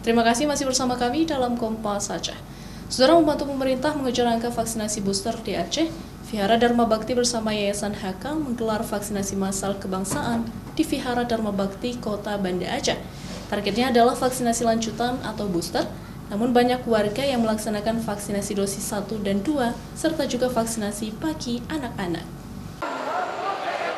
Terima kasih masih bersama kami dalam Kompas Aceh. Saudara membantu pemerintah mengejar angka vaksinasi booster di Aceh, Vihara Dharma Bakti bersama Yayasan HK menggelar vaksinasi massal kebangsaan di Vihara Dharma Bakti, Kota Banda Aceh. Targetnya adalah vaksinasi lanjutan atau booster, namun banyak warga yang melaksanakan vaksinasi dosis 1 dan 2, serta juga vaksinasi bagi anak-anak.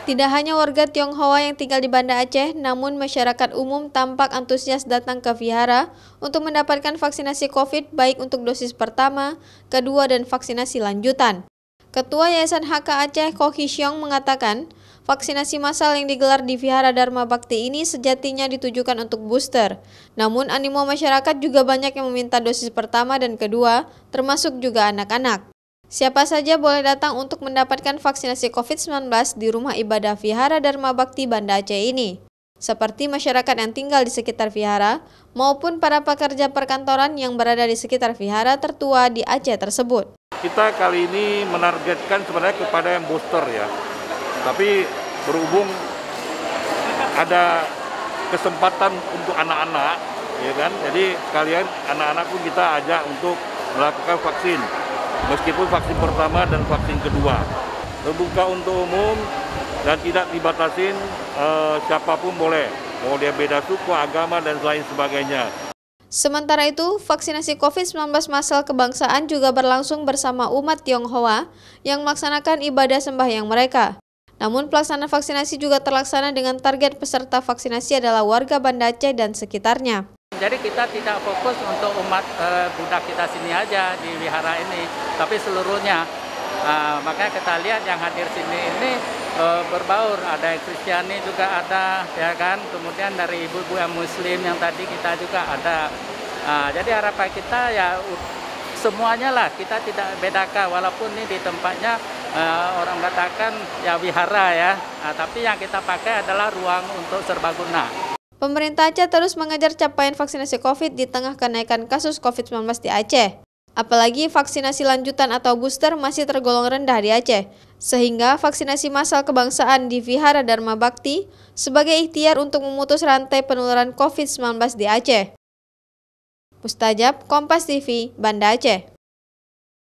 Tidak hanya warga Tionghoa yang tinggal di Banda Aceh, namun masyarakat umum tampak antusias datang ke vihara untuk mendapatkan vaksinasi COVID baik untuk dosis pertama, kedua, dan vaksinasi lanjutan. Ketua Yayasan HK Aceh Koh Hisyong mengatakan, vaksinasi massal yang digelar di Vihara Dharma Bakti ini sejatinya ditujukan untuk booster. Namun animo masyarakat juga banyak yang meminta dosis pertama dan kedua, termasuk juga anak-anak. Siapa saja boleh datang untuk mendapatkan vaksinasi COVID-19 di rumah ibadah Vihara Dharma Bakti Banda Aceh ini. Seperti masyarakat yang tinggal di sekitar vihara maupun para pekerja perkantoran yang berada di sekitar vihara tertua di Aceh tersebut. Kita kali ini menargetkan sebenarnya kepada yang booster ya. Tapi berhubung ada kesempatan untuk anak-anak ya kan. Jadi kalian anak-anak pun kita ajak untuk melakukan vaksin meskipun vaksin pertama dan vaksin kedua. Terbuka untuk umum dan tidak dibatasin uh, siapa pun boleh, mau dia beda suku, agama, dan lain sebagainya. Sementara itu, vaksinasi COVID-19 massal kebangsaan juga berlangsung bersama umat Tionghoa yang melaksanakan ibadah sembahyang mereka. Namun pelaksanaan vaksinasi juga terlaksana dengan target peserta vaksinasi adalah warga Banda Aceh dan sekitarnya. Jadi kita tidak fokus untuk umat e, budak kita sini aja di wihara ini, tapi seluruhnya. Nah, makanya kita lihat yang hadir sini ini e, berbaur, ada yang Kristiani juga ada, ya kan. Kemudian dari ibu-ibu yang Muslim yang tadi kita juga ada. Nah, jadi harapan kita ya semuanya lah kita tidak bedakan, walaupun ini di tempatnya e, orang katakan ya wihara ya, nah, tapi yang kita pakai adalah ruang untuk serbaguna. Pemerintah Aceh terus mengejar capaian vaksinasi COVID di tengah kenaikan kasus COVID-19 di Aceh. Apalagi vaksinasi lanjutan atau booster masih tergolong rendah di Aceh, sehingga vaksinasi massal kebangsaan di Vihara Dharma Bakti sebagai ikhtiar untuk memutus rantai penularan COVID-19 di Aceh. Mustajab, Kompas TV, Banda Aceh.